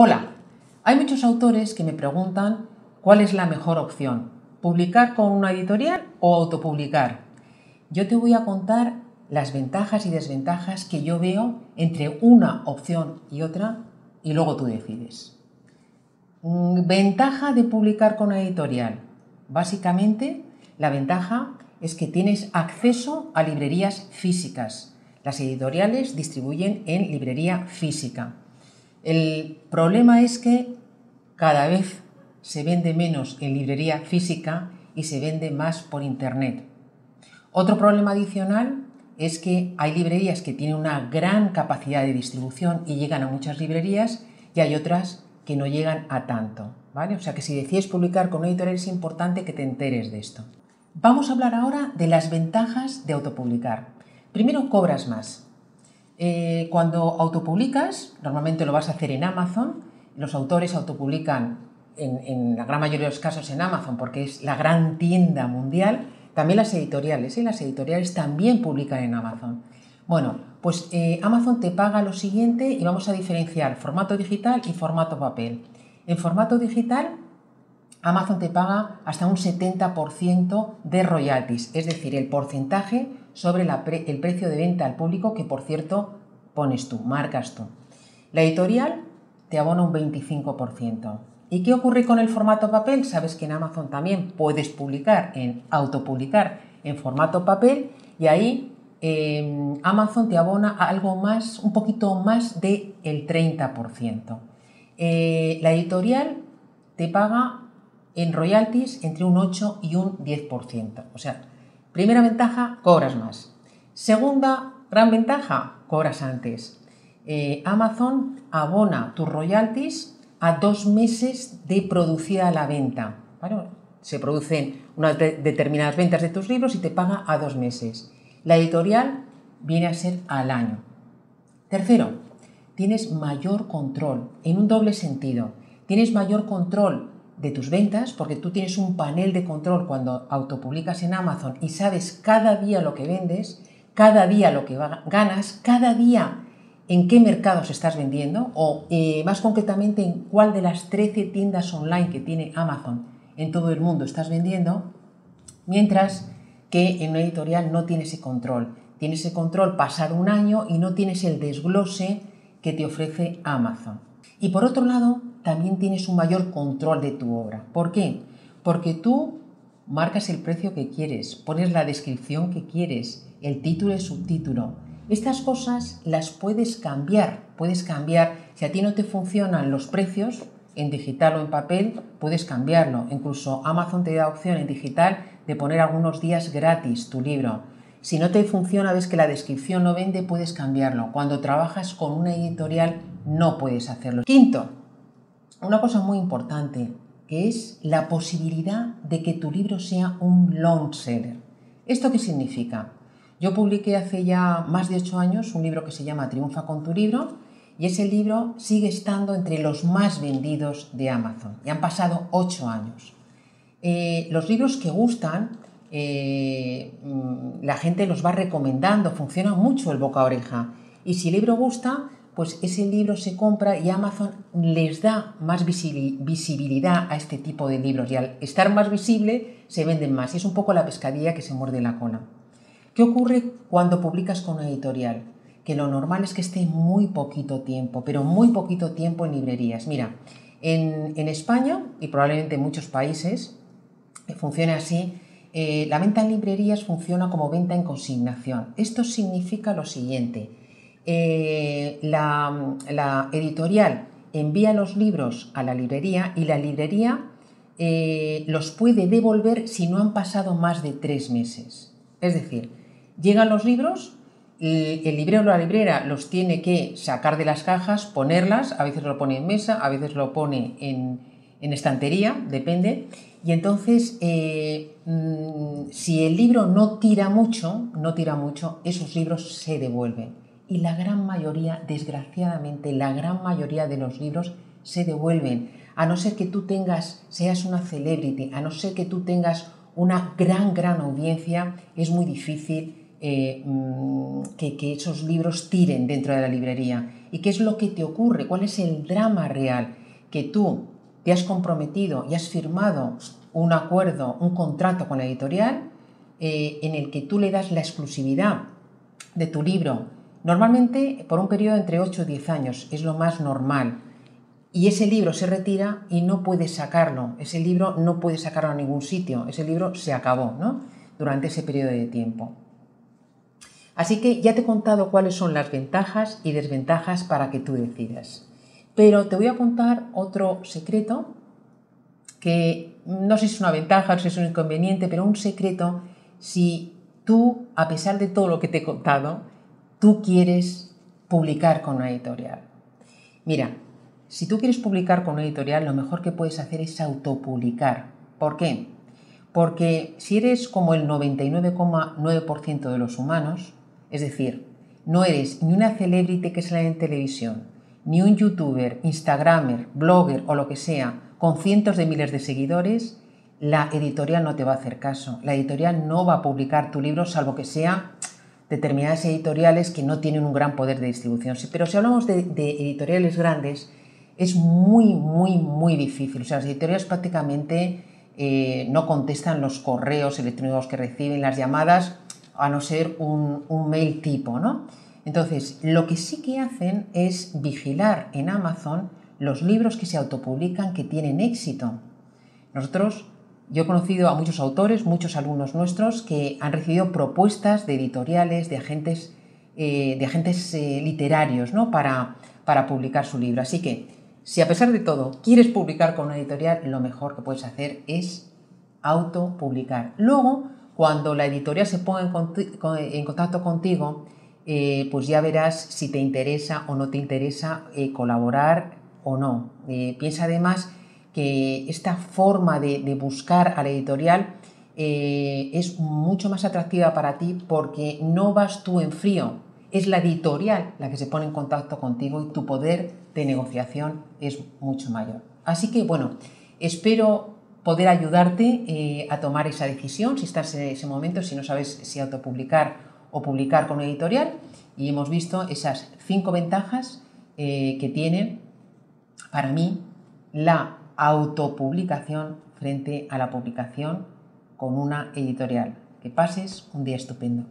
Hola, hay muchos autores que me preguntan cuál es la mejor opción, publicar con una editorial o autopublicar. Yo te voy a contar las ventajas y desventajas que yo veo entre una opción y otra y luego tú decides. Mm, ventaja de publicar con una editorial. Básicamente, la ventaja es que tienes acceso a librerías físicas. Las editoriales distribuyen en librería física. El problema es que cada vez se vende menos en librería física y se vende más por Internet. Otro problema adicional es que hay librerías que tienen una gran capacidad de distribución y llegan a muchas librerías y hay otras que no llegan a tanto. ¿vale? O sea que si decides publicar con una editorial es importante que te enteres de esto. Vamos a hablar ahora de las ventajas de autopublicar. Primero, cobras más. Eh, cuando autopublicas, normalmente lo vas a hacer en Amazon, los autores autopublican en, la gran mayoría de los casos en Amazon porque es la gran tienda mundial, también las editoriales, ¿eh? las editoriales también publican en Amazon. Bueno, pues eh, Amazon te paga lo siguiente y vamos a diferenciar formato digital y formato papel. En formato digital, Amazon te paga hasta un 70% de royalties, es decir, el porcentaje sobre el precio de venta al público que, por cierto, pones tú, marcas tú. La editorial te abona un 25%. ¿Y qué ocurre con el formato papel? Sabes que en Amazon también puedes publicar, en autopublicar en formato papel y ahí em, Amazon te abona algo más, un poquito más del 30%. Eh, la editorial te paga en royalties entre un 8 y un 10%. O sea, Primera ventaja, cobras más. Segunda gran ventaja, cobras antes. Eh, Amazon abona tus royalties a dos meses de producida la venta. Se producen unas determinadas ventas de tus libros y te paga a dos meses. La editorial viene a ser al año. Tercero, tienes mayor control en un doble sentido. Tienes mayor control de tus ventas, porque tú tienes un panel de control cuando autopublicas en Amazon y sabes cada día lo que vendes, cada día lo que ganas, cada día en qué mercados estás vendiendo o eh, más concretamente en cuál de las 13 tiendas online que tiene Amazon en todo el mundo estás vendiendo, mientras que en una editorial no tienes ese control. Tienes ese control pasado un año y no tienes el desglose que te ofrece Amazon. Y por otro lado, también tienes un mayor control de tu obra. ¿Por qué? Porque tú marcas el precio que quieres, pones la descripción que quieres, el título y subtítulo. Estas cosas las puedes cambiar, puedes cambiar. Si a ti no te funcionan los precios, en digital o en papel, puedes cambiarlo. Incluso Amazon te da opción en digital de poner algunos días gratis tu libro. Si no te funciona, ves que la descripción no vende, puedes cambiarlo. Cuando trabajas con una editorial, no puedes hacerlo. Quinto, una cosa muy importante, que es la posibilidad de que tu libro sea un long seller. ¿Esto qué significa? Yo publiqué hace ya más de ocho años un libro que se llama Triunfa con tu libro y ese libro sigue estando entre los más vendidos de Amazon. Y han pasado ocho años. Eh, los libros que gustan, eh, mm, la gente los va recomendando, funciona mucho el boca a oreja. Y si el libro gusta, pues ese libro se compra y Amazon les da más visibilidad a este tipo de libros y al estar más visible se venden más. Y es un poco la pescadilla que se muerde la cola. ¿Qué ocurre cuando publicas con una editorial? Que lo normal es que esté muy poquito tiempo, pero muy poquito tiempo en librerías. Mira, en, España y probablemente en muchos países eh, funciona así. Eh, la venta en librerías funciona como venta en consignación. Esto significa lo siguiente eh, la, editorial envía los libros a la librería y la librería eh, los puede devolver si no han pasado más de tres meses. Es decir, llegan los libros, el, librero o la librera los tiene que sacar de las cajas, ponerlas, a veces lo pone en mesa, a veces lo pone en, estantería, depende, y entonces eh, mm, si el libro no tira mucho, no tira mucho, esos libros se devuelven y la gran mayoría, desgraciadamente, la gran mayoría de los libros se devuelven, a no ser que tú tengas, seas una celebrity, a no ser que tú tengas una gran, gran audiencia, es muy difícil eh, mm, que, que esos libros tiren dentro de la librería. ¿Y qué es lo que te ocurre? ¿Cuál es el drama real? Que tú te has comprometido y has firmado un acuerdo, un contrato con la editorial eh, en el que tú le das la exclusividad de tu libro, normalmente por un periodo entre 8 o 10 años, es lo más normal. Y ese libro se retira y no puedes sacarlo. Ese libro no puedes sacarlo a ningún sitio. Ese libro se acabó ¿no? durante ese periodo de tiempo. Así que ya te he contado cuáles son las ventajas y desventajas para que tú decidas. Pero te voy a contar otro secreto que no sé si es una ventaja, o si es un inconveniente, pero un secreto si tú, a pesar de todo lo que te he contado, tú quieres publicar con una editorial. Mira, si tú quieres publicar con una editorial, lo mejor que puedes hacer es autopublicar. ¿Por qué? Porque si eres como el 99,9% de los humanos, es decir, no eres ni una celebrity que sale en televisión, ni un youtuber, instagramer, blogger o lo que sea, con cientos de miles de seguidores, la editorial no te va a hacer caso. La editorial no va a publicar tu libro salvo que sea determinadas editoriales que no tienen un gran poder de distribución. Pero si hablamos de, editoriales grandes, es muy, muy, muy difícil. O sea, las editoriales prácticamente eh, no contestan los correos electrónicos que reciben, las llamadas, a no ser un, un mail tipo, ¿no? Entonces, lo que sí que hacen es vigilar en Amazon los libros que se autopublican que tienen éxito. Nosotros yo he conocido a muchos autores, muchos alumnos nuestros que han recibido propuestas de editoriales, de agentes, eh, de agentes eh, literarios ¿no? para, para publicar su libro. Así que, si a pesar de todo quieres publicar con una editorial, lo mejor que puedes hacer es autopublicar. Luego, cuando la editorial se ponga en, contacto contigo, eh, pues ya verás si te interesa o no te interesa colaborar o no. piensa además esta forma de, buscar a la editorial eh, es mucho más atractiva para ti porque no vas tú en frío, es la editorial la que se pone en contacto contigo y tu poder de negociación es mucho mayor. Así que bueno, espero poder ayudarte eh, a tomar esa decisión si estás en ese momento, si no sabes si autopublicar o publicar con una editorial. Y hemos visto esas cinco ventajas eh, que tiene para mí la autopublicación frente a la publicación con una editorial. Que pases un día estupendo.